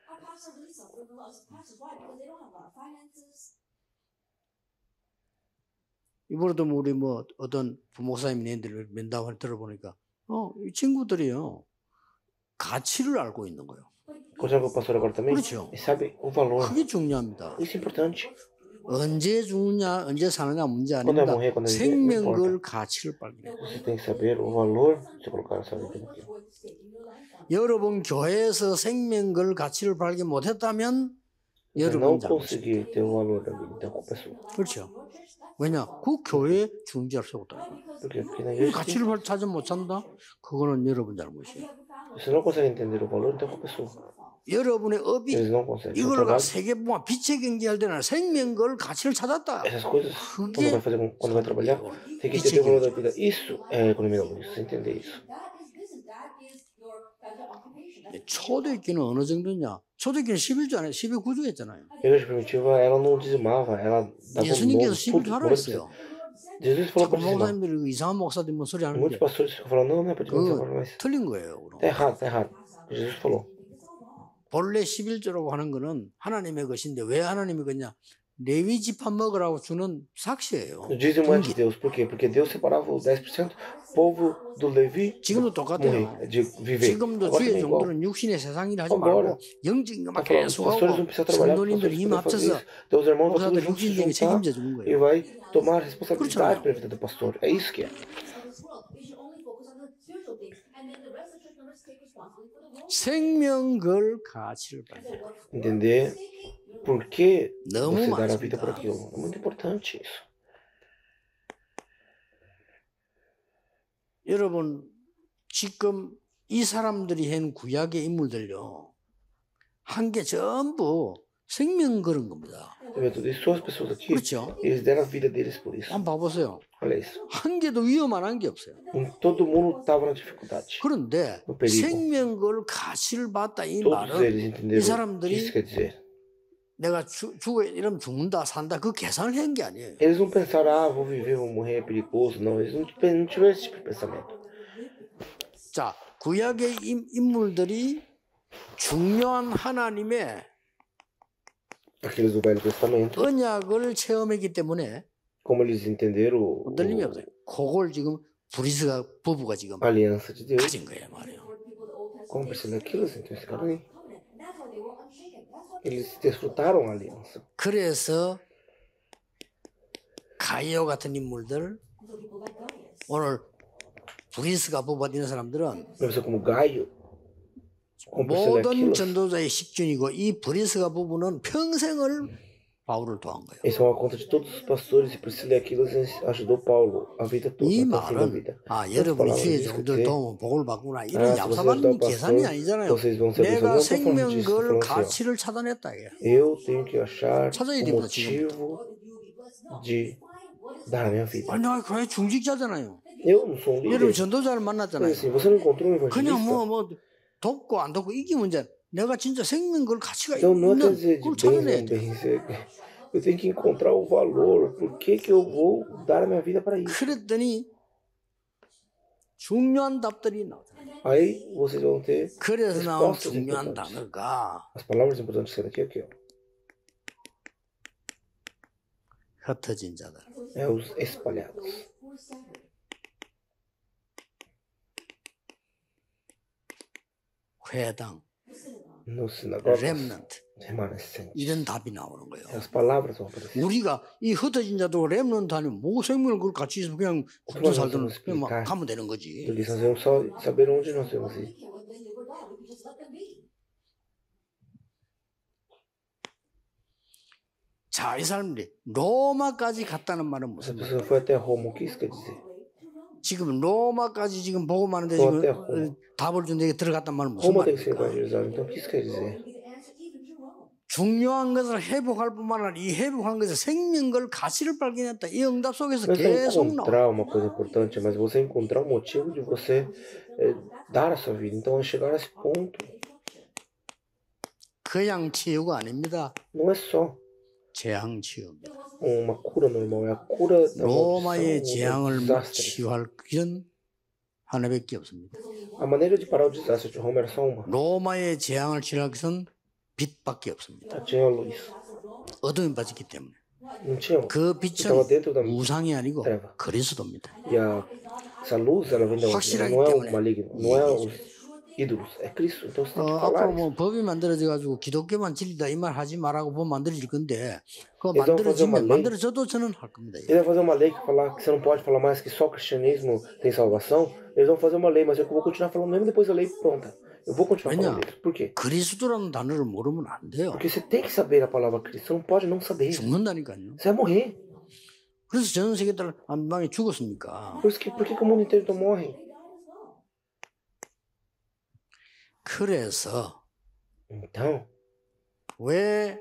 [SPEAKER 1] 이번에도 뭐 우리 뭐 어떤 부목사님 네들 면담을 들어보니까 어, 이 친구들이요. 가치를 알고 있는 거예요.
[SPEAKER 2] O pastor agora também.
[SPEAKER 1] 그렇죠.
[SPEAKER 2] E sabe o valor.
[SPEAKER 1] 그게 중요합니다.
[SPEAKER 2] Isso é importante.
[SPEAKER 1] 언제 죽느냐, 언제 사느냐 문제 아닙니다.
[SPEAKER 2] morrer, quando é viver, não importa.
[SPEAKER 1] 생명걸 가치를 발견해요.
[SPEAKER 2] Você tem que saber o valor de colocar a sua vida naquilo.
[SPEAKER 1] 여러분 교회에서 생명걸 가치를 발견 못했다면 여러분 잘못입니다.
[SPEAKER 2] conseguir ter o valor da vida, então culpa é sua.
[SPEAKER 1] 그렇죠. 왜냐? 그 교회에 중지할 수 없다. 그 가치를 발- 찾아 못 찾는다? 그거는 여러분 잘못이에요. 여러분의 업이 이걸 세계보아 빛의 경제할 때는 생명걸 가치를 찾았다. 그게 초대교는 어느 정도냐? 초대교는 11조 안에 12구조 했잖아요.
[SPEAKER 2] A igreja primitiva, ela não dizimava, ela dava o
[SPEAKER 1] 예수님께서
[SPEAKER 2] nome,
[SPEAKER 1] 11조
[SPEAKER 2] tudo.
[SPEAKER 1] 하라 했어요.
[SPEAKER 2] Jesus falou
[SPEAKER 1] 자꾸
[SPEAKER 2] para.
[SPEAKER 1] 목사님들이 그 이상한 목사들 뭐 소리 하는
[SPEAKER 2] Muitos
[SPEAKER 1] 게
[SPEAKER 2] pastores ficam falando, não, não é para dizimar,
[SPEAKER 1] 그
[SPEAKER 2] mas
[SPEAKER 1] 틀린 거예요. 그럼.
[SPEAKER 2] tá errado, tá errado. Jesus falou.
[SPEAKER 1] 본래 11조라고 하는 거는 하나님의 것인데 왜 하나님이 그냐? 레위 지파 먹으라고 주는 삭시예요.
[SPEAKER 2] Dízimo é de Deus, por quê? Porque Deus separava os 10%, povo do Levi
[SPEAKER 1] 지금도 똑같아요.
[SPEAKER 2] de viver.
[SPEAKER 1] 지금도 주의. 종들은 육신의 세상 일 하지. 말고 영적인 것만 계속 하고 성도님들 힘 합쳐서
[SPEAKER 2] os irmãos vão
[SPEAKER 1] 목사들
[SPEAKER 2] todos juntos se juntar e vai tomar responsabilidade pela vida do pastor. É isso que é.
[SPEAKER 1] 생명걸 가치를 발견.
[SPEAKER 2] Entender por que
[SPEAKER 1] 너무
[SPEAKER 2] você dar a vida por aquilo. É muito importante isso.
[SPEAKER 1] 여러분 지금 이 사람들이 한 구약의 인물들요 한 게 전부 생명 그런 겁니다. 그렇죠? 한번 봐보세요. 한 개도 위험한 게 없어요. 그런데
[SPEAKER 2] 그 perigo.
[SPEAKER 1] 생명 걸 가치를 봤다 이 말은 이 사람들이 내가 죽, 죽어 이러면 죽는다 산다 그 계산을 한 게 아니에요.
[SPEAKER 2] Eles não pensaram, ah, vou viver, vou morrer, é perigoso. Não, eles não, tiveram esse tipo de pensamento.
[SPEAKER 1] 자 구약의 인- 인물들이 중요한 하나님의
[SPEAKER 2] Aqueles do Velho Testamento,
[SPEAKER 1] 언약을 체험했기 때문에
[SPEAKER 2] como eles entenderam o-
[SPEAKER 1] 흔들림이 없어요. 그걸 지금 브리스가 부부가 지금
[SPEAKER 2] aliança de Deus,
[SPEAKER 1] 가진 거예요 말이에요.
[SPEAKER 2] como perceber aquilo, então esse cara aí, eles desfrutaram a aliança.
[SPEAKER 1] 그래서 가이오 같은 인물들. 오늘 브리스가 되는 사람들은
[SPEAKER 2] como Gaio,
[SPEAKER 1] 모든 전도자의 식준이고 이 브리스가 부부는 평생을 바울을 도한 거예요.
[SPEAKER 2] eles são a conta de todos os pastores e Priscila e Aquilas ajudou Paulo a vida toda,
[SPEAKER 1] 이
[SPEAKER 2] até o fim da
[SPEAKER 1] 말은. 아 여러분이
[SPEAKER 2] palavras,
[SPEAKER 1] 주의
[SPEAKER 2] isso quer
[SPEAKER 1] 종들
[SPEAKER 2] dizer,
[SPEAKER 1] 도움을 복을 받구나
[SPEAKER 2] ah,
[SPEAKER 1] 이런
[SPEAKER 2] o
[SPEAKER 1] 계산이 아니잖아요. 내가 생명걸
[SPEAKER 2] ó.
[SPEAKER 1] 가치를 찾아냈다 이게.
[SPEAKER 2] Eu tenho que achar
[SPEAKER 1] 찾아야
[SPEAKER 2] o
[SPEAKER 1] 됩니다,
[SPEAKER 2] motivo de dar a minha vida.
[SPEAKER 1] 아니 교회 중직자잖아요.
[SPEAKER 2] Eu não sou um
[SPEAKER 1] 여러분. 전도자를 만났잖아요.
[SPEAKER 2] assim, você não encontrou um
[SPEAKER 1] 그냥 뭐
[SPEAKER 2] evangelista?
[SPEAKER 1] 뭐 돕고 안 돕고 이게 문제. 내가 진짜 생명걸 가치가
[SPEAKER 2] Então não
[SPEAKER 1] 있는
[SPEAKER 2] bens
[SPEAKER 1] 찾아내야 돼.
[SPEAKER 2] Eu tenho que encontrar o valor. Por que, que eu vou dar a minha vida para isso?
[SPEAKER 1] 그랬더니 중요한 답들이 나오죠.
[SPEAKER 2] Aí vocês vão ter
[SPEAKER 1] 그래서 나온 중요한. 단어가
[SPEAKER 2] As palavras importantes que aqui, aqui, ó.
[SPEAKER 1] 흩어진 자들.
[SPEAKER 2] É os espalhados.
[SPEAKER 1] 회당, 렘넌트. 이런 답이 나오는 거예요. 우리가 이 흩어진 자도 렘넌트 아니면 뭐 생명을 그걸 같이 있으면 그냥 살든 그냥 막 가면 되는 거지. 자, 이 사람들이 로마까지 갔다는 말은 무슨
[SPEAKER 2] pessoa
[SPEAKER 1] 지금 로마까지 지금 보고
[SPEAKER 2] 또
[SPEAKER 1] 지금?
[SPEAKER 2] 어,
[SPEAKER 1] 답을 준데 들어갔단 말은 무슨 말입니까? 중요한 것을 회복할 뿐만 아니라 이 회복한 것에 생명걸 가치를 발견했다. 이 응답 속에서 계속 나와.
[SPEAKER 2] encontrar uma coisa importante, mas você encontrar um motivo de você eh, dar a sua vida. Então, chegar a esse ponto,
[SPEAKER 1] 그냥 치유가 아닙니다.
[SPEAKER 2] não é só
[SPEAKER 1] 재앙 치유입니다. 로마의 재앙을. 치유할 길은 하나밖에 없습니다. 로마의 재앙을 치유할 것은 빛밖에 없습니다. 어둠이 빠졌기 때문에. 그 빛은 우상이 아니고. 그리스도입니다.
[SPEAKER 2] E?
[SPEAKER 1] 확실하기 때문에.
[SPEAKER 2] Então você tem
[SPEAKER 1] 어, 앞으로. 뭐 법이 만들어져 가지고 기독교만 진리다 이 말 하지 말라고 법 만들어질 건데 그거
[SPEAKER 2] Eles vão
[SPEAKER 1] 만들어지면. 만들어져도 저는 할 겁니다.
[SPEAKER 2] Ele vai fazer uma lei que falar que você não pode falar mais que só o cristianismo tem salvação. Eles vão fazer uma lei, mas eu vou continuar falando mesmo depois da lei pronta. Eu vou continuar
[SPEAKER 1] Venha.
[SPEAKER 2] falando isso. Por quê?
[SPEAKER 1] 그리스도라는 단어를 모르면 안 돼요.
[SPEAKER 2] Porque você tem que saber a palavra Cristo. Você não pode não saber.
[SPEAKER 1] 죽는다니까요.
[SPEAKER 2] Você vai morrer.
[SPEAKER 1] 그래서 전 세계 들 안방에 죽었습니까?
[SPEAKER 2] Por, isso que, por que, que o mundo inteiro não morre?
[SPEAKER 1] 그래서
[SPEAKER 2] Então,
[SPEAKER 1] 왜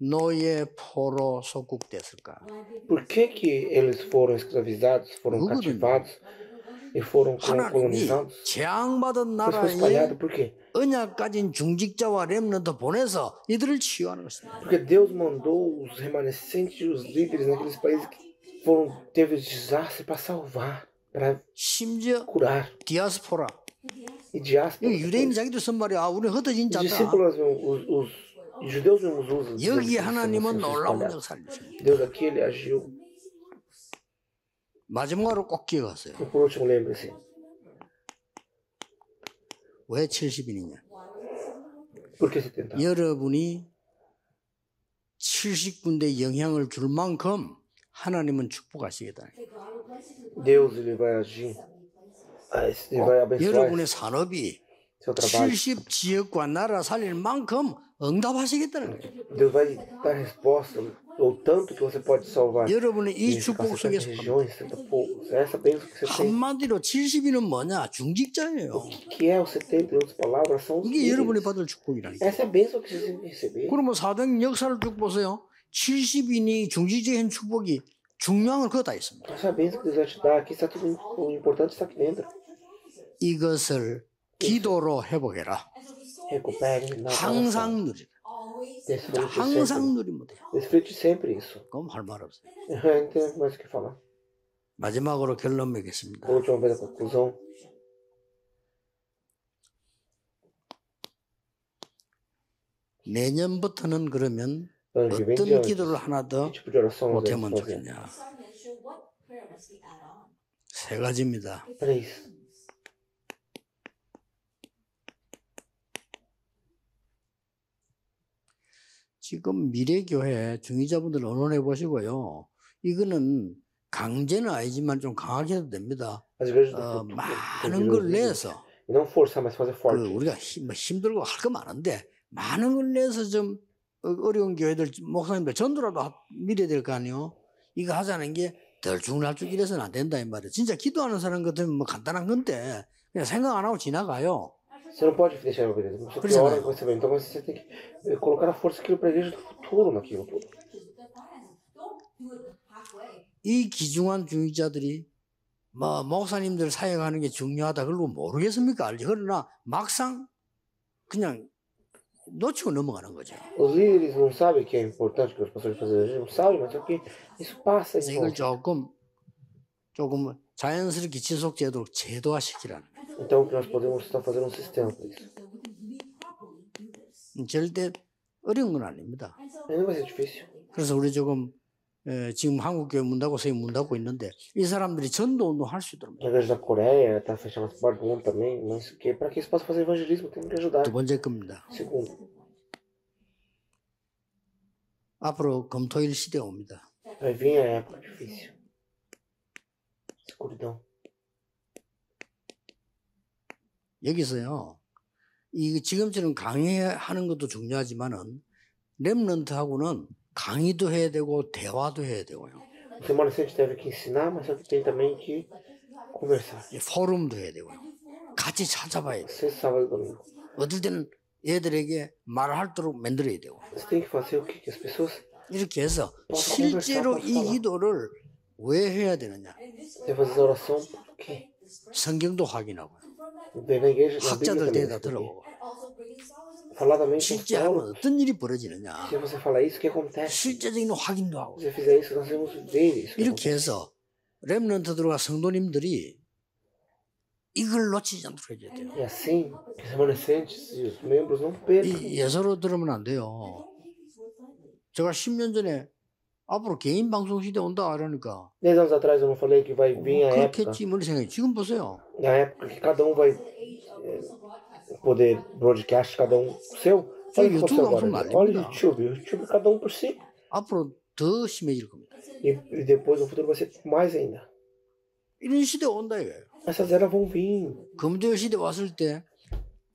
[SPEAKER 1] 노예 포로 속국됐을까?
[SPEAKER 2] por que, que eles foram escravizados, foram cativados e foram colonizados?
[SPEAKER 1] 재앙받은 나라에
[SPEAKER 2] espalhado por quê?
[SPEAKER 1] 언약 가진 중직자와 렘넌트 보내서 이들을 치유하는 것입니다.
[SPEAKER 2] Porque Deus mandou os remanescentes, os líderes naqueles países que foram, teve desastre para salvar, para
[SPEAKER 1] 심지어
[SPEAKER 2] curar.
[SPEAKER 1] 디아스포라
[SPEAKER 2] E.
[SPEAKER 1] 여기 유대인 자기도 쓴 말이야. 아, 우리 흩어진 자다.
[SPEAKER 2] discípulos, os, os, usam.
[SPEAKER 1] 여기 하나님은 놀라운. 역사를 주십니다.
[SPEAKER 2] Deus aqui ele agiu.
[SPEAKER 1] 마지막으로 꼭 기억하세요.
[SPEAKER 2] E por último, lembre-se.
[SPEAKER 1] 왜 70인이냐?
[SPEAKER 2] Por que 70?
[SPEAKER 1] 여러분이 70군데 영향을 줄 만큼 하나님은 축복하시겠다.
[SPEAKER 2] Deus ele vai agir. Ah, esse- Ele vai abençoar
[SPEAKER 1] 여러분의 산업이
[SPEAKER 2] seu trabalho.
[SPEAKER 1] 70 지역과 나라 살릴 만큼 응답하시겠다는 거죠.
[SPEAKER 2] Deus vai dar resposta ou tanto que você pode salvar.
[SPEAKER 1] 여러분의 이 축복
[SPEAKER 2] 70
[SPEAKER 1] 속에서
[SPEAKER 2] regiões, 70 povos. Essa bênção que você tem.
[SPEAKER 1] 한마디로 70인은 뭐냐? 중직자예요.
[SPEAKER 2] O que é o 70? Em palavras, são
[SPEAKER 1] 이게 여러분이. 받을 축복이라니까.
[SPEAKER 2] Essa bênção que que receber.
[SPEAKER 1] 그러면 사도행 역사를 쭉 보세요. 70인이 중직적인 축복이 중요한 걸 그거 다 있습니다.
[SPEAKER 2] Essa bênção que Deus vai te dar. Aqui está tudo. O importante está aqui dentro.
[SPEAKER 1] 이것을 기도로 회복해라. 항상 누리라. 항상. 누리면 돼요. 그럼 할 말 없어요. 마지막으로 결론 맺겠습니다. 내년부터는 그러면 어떤. 기도를 하나 더
[SPEAKER 2] fazer?
[SPEAKER 1] 좋겠냐? 세 가지입니다. 지금 미래교회 중위자분들 언론해 보시고요. 이거는 강제는 아니지만 좀 강하게 해도 됩니다. 어. 많은 걸 내서 그. 우리가 힘, 뭐 힘들고 할 거 많은데 많은 걸 내서 좀 어- 어려운 교회들 목사님들 전도라도 하- 밀어야 될 거 아니요. 이거 하자는 게 덜쭉날쭉 이래서는 안 된다 이 말이에요. 진짜 기도하는 사람 같으면 뭐 간단한 건데 그냥 생각 안 하고 지나가요.
[SPEAKER 2] Você não pode deixar a igreja. Você
[SPEAKER 1] Por
[SPEAKER 2] que ora
[SPEAKER 1] exemplo.
[SPEAKER 2] e você vai. Então você tem que eh, colocar a força aquilo para a igreja do futuro naquilo tudo.
[SPEAKER 1] 이 기중한 중위자들이 뭐 목사님들 사역하는 게 중요하다 그러고 모르겠습니까? 알지? 그러나 막상 그냥 놓치고 넘어가는 거죠.
[SPEAKER 2] Os líderes não sabem que é importante que os pastores fazem não sabem, mas só que isso passa
[SPEAKER 1] 이걸. 조금 조금 자연스럽게 지속되도록 제도화시키라는 거예요.
[SPEAKER 2] Então o que nós podemos estar fazendo um sistema para isso.
[SPEAKER 1] 음, 절대 어려운 건 아닙니다.
[SPEAKER 2] Ainda vai ser difícil.
[SPEAKER 1] 그래서 우리 조금 에, 지금 한국 교회 문 닫고 세계 문 닫고 있는데 이 사람들이 전도 운동 할수 있도록
[SPEAKER 2] A igreja da Coreia está fechando as mundo também, mas que para que isso possa fazer evangelismo, tem que ajudar.
[SPEAKER 1] 두 번째 겁니다.
[SPEAKER 2] Segundo,
[SPEAKER 1] 앞으로 검토일 시대가 옵니다.
[SPEAKER 2] vai vir a época difícil. Escuridão.
[SPEAKER 1] 여기서요. 이 지금처럼 강의하는 것도 중요하지만은 렘넌트하고는 강의도 해야 되고 대화도 해야 되고요.
[SPEAKER 2] Semana Santa teve que ensinar, mas tem também que conversar.
[SPEAKER 1] 이 포럼도 해야 되고요. 같이 찾아봐야 돼.
[SPEAKER 2] Sexta, sábado e domingo.
[SPEAKER 1] 어떨 때는 애들에게 말할도록 만들어야 되고
[SPEAKER 2] Você tem que fazer o que? As pessoas
[SPEAKER 1] 이렇게 해서 실제로 이. 기도를 왜 해야 되느냐? 성경도 확인하고 학자들. 데이터? 들어보고 실제 하면. 어떤 일이 벌어지느냐? 실제적인 확인도 하고 이렇게. 해서 렘넌트들과 성도님들이 이걸 놓치지 않도록 해줘야 돼요.
[SPEAKER 2] E assim, que os remanescentes e os membros não percam.
[SPEAKER 1] 이 예서로 들으면 안 돼요. 제가 10년 전에 앞으로 개인 방송 시대 온다 이러니까
[SPEAKER 2] 10 anos atrás eu não falei que vai vir a época,
[SPEAKER 1] 그렇겠지 뭐 생각해. 지금 보세요.
[SPEAKER 2] a época que cada um vai eh, poder broadcast, cada um o seu. Olha o que aconteceu
[SPEAKER 1] YouTube
[SPEAKER 2] agora.
[SPEAKER 1] 방송
[SPEAKER 2] Olha o
[SPEAKER 1] 말입니다.
[SPEAKER 2] YouTube, o YouTube cada um por si.
[SPEAKER 1] 앞으로 더 심해질 겁니다.
[SPEAKER 2] E, e depois no futuro vai ser mais ainda.
[SPEAKER 1] 이런 시대 온다 이거예요.
[SPEAKER 2] Essas eras vão vir.
[SPEAKER 1] 금토일 시대 왔을 때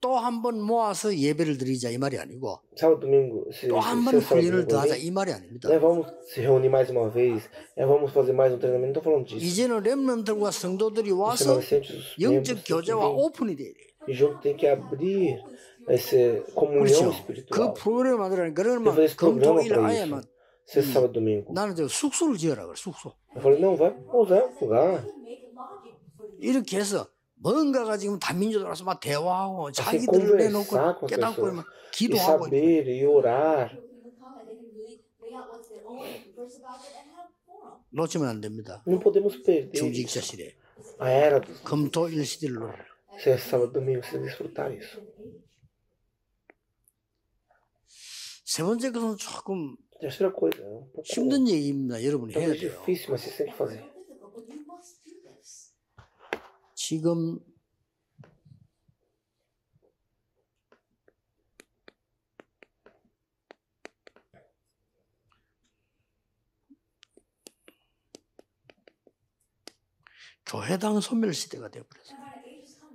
[SPEAKER 1] 또 한 번 모아서 예배를 드리자 이 말이 아니고 또 한 번 훈련을 더 하자 이 말이 아닙니다.
[SPEAKER 2] né, vamos se reunir mais uma vez, né, vamos fazer mais um treinamento. Não tô falando disso.
[SPEAKER 1] 이제는 렘넌트과 성도들이 와서 영적 교제와. 오픈이 돼야 돼요.
[SPEAKER 2] E junto tem que abrir essa comunhão
[SPEAKER 1] 그렇죠.
[SPEAKER 2] espiritual.
[SPEAKER 1] 그 프로그램을 만들어야
[SPEAKER 2] falei esse programa
[SPEAKER 1] 금토일 아예만
[SPEAKER 2] isso. Sexta, sábado, domingo.
[SPEAKER 1] 나는 저 숙소를 지어라 그래 숙소.
[SPEAKER 2] Eu falei, não, vai pousar um lugar.
[SPEAKER 1] 이렇게 해서 뭔가가 지금 다민족으로서 막 대화하고 자기들을 내놓고 깨닫고. 막
[SPEAKER 2] E
[SPEAKER 1] 기도하고
[SPEAKER 2] e.
[SPEAKER 1] 놓치면 안 됩니다. 중직자. 시대 금토일
[SPEAKER 2] isso.
[SPEAKER 1] 세 번째 것은 조금
[SPEAKER 2] um
[SPEAKER 1] 힘든 얘기입니다. 여러분이 해야 돼요.
[SPEAKER 2] difícil, mas você tem que fazer.
[SPEAKER 1] 지금 교회당 소멸 시대가 되어버렸어요.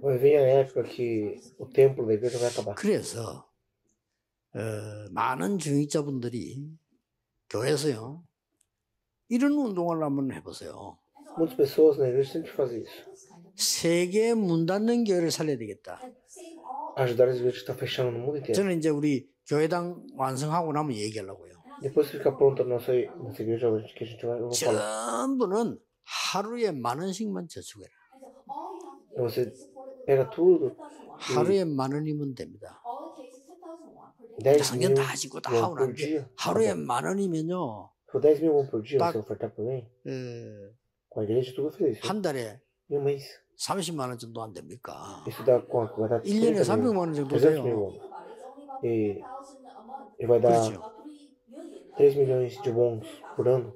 [SPEAKER 2] Vai vir a época que o templo da igreja vai acabar.
[SPEAKER 1] 그래서 어, 많은 중직자분들이 교회에서요 이런 운동을 한번 해보세요.
[SPEAKER 2] Muitas pessoas na igreja têm que fazer isso.
[SPEAKER 1] 세계 문 닫는 교회를 살려야 되겠다. 저는 이제 우리 교회당 완성하고 나면 얘기하려고요. 전부는 하루에 만 원씩만 저축해라. 하루에 만 원이면 됩니다.
[SPEAKER 2] 10
[SPEAKER 1] 작년
[SPEAKER 2] mil
[SPEAKER 1] 다 짓고 다 하고 나는데. 하루에 만 원이면요
[SPEAKER 2] Se for 10 mil won por dia,
[SPEAKER 1] Tá.
[SPEAKER 2] você ofertar por bem,
[SPEAKER 1] 어,
[SPEAKER 2] com a igreja tudo fez isso.
[SPEAKER 1] 한 달에
[SPEAKER 2] um mês.
[SPEAKER 1] 30만 원 정도 안 됩니까?
[SPEAKER 2] Isso dá quanto? Vai dar
[SPEAKER 1] 1년에
[SPEAKER 2] 30 mil.
[SPEAKER 1] 300만 원 정도
[SPEAKER 2] 300 mil
[SPEAKER 1] 돼요.
[SPEAKER 2] E, e vai dar
[SPEAKER 1] 그렇죠.
[SPEAKER 2] 3 milhões de bons por ano.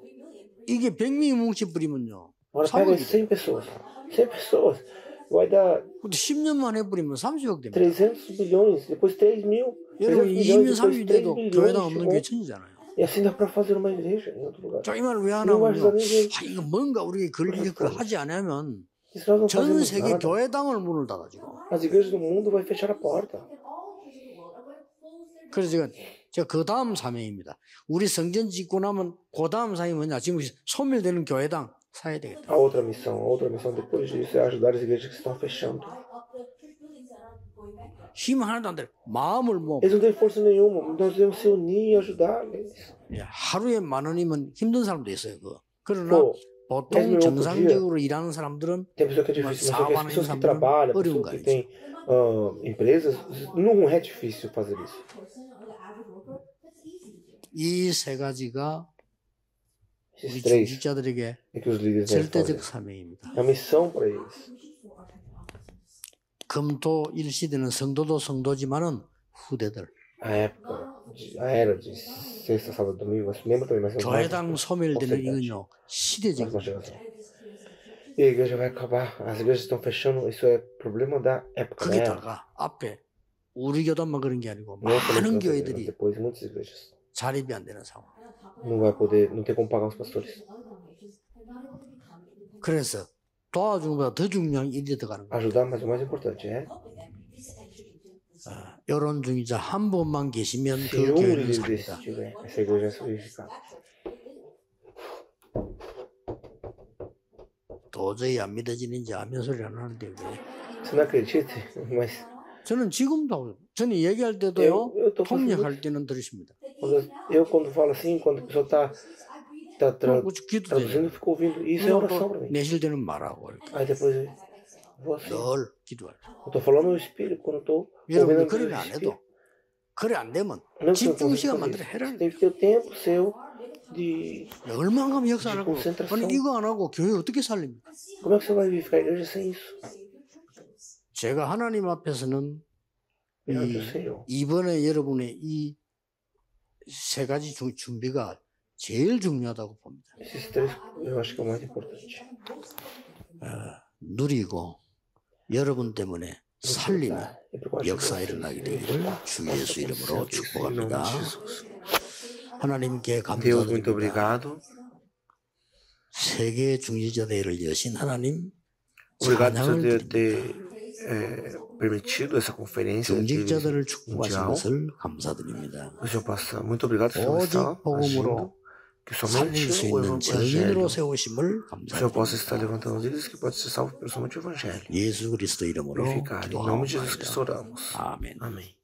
[SPEAKER 1] 이게 100명이 뭉치 뿌리면요.
[SPEAKER 2] Agora pega
[SPEAKER 1] Saúde.
[SPEAKER 2] 100 pessoas. 100 pessoas. Vai dar
[SPEAKER 1] 근데 10년만 해버리면 30억 됩니다.
[SPEAKER 2] 300 milhões, depois 3 mil. 300
[SPEAKER 1] 여러분 2년,
[SPEAKER 2] milhões,
[SPEAKER 1] 3년
[SPEAKER 2] depois 3
[SPEAKER 1] 돼도 교회당
[SPEAKER 2] milhões.
[SPEAKER 1] 없는
[SPEAKER 2] de
[SPEAKER 1] 교회
[SPEAKER 2] bons.
[SPEAKER 1] 천지잖아요.
[SPEAKER 2] E assim dá pra fazer uma igreja em outro lugar.
[SPEAKER 1] 자, 이 말을 왜
[SPEAKER 2] ninguém.
[SPEAKER 1] 아, 이거 뭔가 우리가 걸리게 그 하지 않으면
[SPEAKER 2] E
[SPEAKER 1] 전 세계 교회당을 문을 닫아주고.
[SPEAKER 2] as igrejas do mundo vai fechar a porta.
[SPEAKER 1] 그래서 제가, 제가 그 다음 사명입니다. 우리 성전 짓고 나면 그 다음 사명이 뭐냐. 지금 소멸되는 교회당 사야 되겠다.
[SPEAKER 2] A outra missão, a outra missão depois disso é ajudar as igrejas que estão fechando.
[SPEAKER 1] 힘 하나도 안 돼. 마음을 뭐,
[SPEAKER 2] Eles não têm força nenhuma, nós devemos se unir e ajudar.
[SPEAKER 1] 예, 하루에 만 원이면 힘든 사람도 있어요. 그거. 그러나
[SPEAKER 2] Pô,
[SPEAKER 1] 보통
[SPEAKER 2] 네,
[SPEAKER 1] 정상적으로 일하는 사람들은
[SPEAKER 2] tem pessoa que é
[SPEAKER 1] Mas
[SPEAKER 2] difícil, mas só que as
[SPEAKER 1] sábado,
[SPEAKER 2] pessoas que
[SPEAKER 1] sábado,
[SPEAKER 2] trabalham,
[SPEAKER 1] orium,
[SPEAKER 2] pessoas que
[SPEAKER 1] cara,
[SPEAKER 2] têm ah, empresas, não é difícil fazer isso.
[SPEAKER 1] 이세 가지가 우리 중직자들에게 절대적. 사명입니다. 금토 일시대는 성도도 성도지만은 후대들
[SPEAKER 2] A
[SPEAKER 1] 교회당 소멸되는 이건요 시대적
[SPEAKER 2] próxima geração. E a igreja vai acabar, as igrejas estão fechando, isso é problema da época.
[SPEAKER 1] 거기다가 앞에 우리 교단만 그런 게 아니고 많은 교회들이
[SPEAKER 2] depois muitas igrejas.
[SPEAKER 1] 자립이 안 되는 상황.
[SPEAKER 2] Não vai poder, não tem como pagar os pastores.
[SPEAKER 1] 그래서 도와주는 것보다 더 중요한 일이 들어가는 거예요.
[SPEAKER 2] Ajudar, mas o mais importante é
[SPEAKER 1] 이런 중이자 한 분만 계시면 그
[SPEAKER 2] um
[SPEAKER 1] 교회는 삽니다. 도저히 안 믿어지는지 아멘 소리 안 하는데 왜? 저는 지금도 저는 얘기할 때도요 통역할 때는 들으십니다.
[SPEAKER 2] eu quando falo assim, quando a pessoa tá, tá tra-
[SPEAKER 1] 뭐
[SPEAKER 2] traduzindo, fico ouvindo. Isso é oração para mim. Aí depois
[SPEAKER 1] 늘 기도할.
[SPEAKER 2] Falando espírito, quando
[SPEAKER 1] 여러분들
[SPEAKER 2] ouvindo
[SPEAKER 1] 그러면 안. 해도 그래 안 되면 집중 시간 만들어. 해라.
[SPEAKER 2] Você tem que ter o tempo seu de.
[SPEAKER 1] 얼마나 하면 역사 안 하고
[SPEAKER 2] concentração.
[SPEAKER 1] 아니 이거 안 하고 교회 어떻게 살립니까?
[SPEAKER 2] Como é que você vai viver a igreja sem isso?
[SPEAKER 1] 제가 하나님 앞에서는 이. 이번에 여러분의 이 세 가지 주- 준비가 제일 중요하다고 봅니다.
[SPEAKER 2] Importante.
[SPEAKER 1] 누리고 여러분 때문에 살리는 역사. 일어나게 되기를. 주 예수 이름으로 축복합니다. 하나님께 감사드립니다. 세계 중지자 대회를 여신 하나님 찬양을 드립니다.
[SPEAKER 2] ter eh, permitido essa conferência de
[SPEAKER 1] 중직자들을 축복하신
[SPEAKER 2] mundial.
[SPEAKER 1] 것을 감사드립니다.
[SPEAKER 2] O Senhor passa. Muito obrigado, Senhor,
[SPEAKER 1] 오직
[SPEAKER 2] está
[SPEAKER 1] 복음으로
[SPEAKER 2] agindo. que somente o Evangelho, seu possa estar levantando líderes que pode ser salvo pelo somente o Evangelho.
[SPEAKER 1] E
[SPEAKER 2] ficar. Em nome de Jesus Cristo oramos.
[SPEAKER 1] Amém.
[SPEAKER 2] Amém.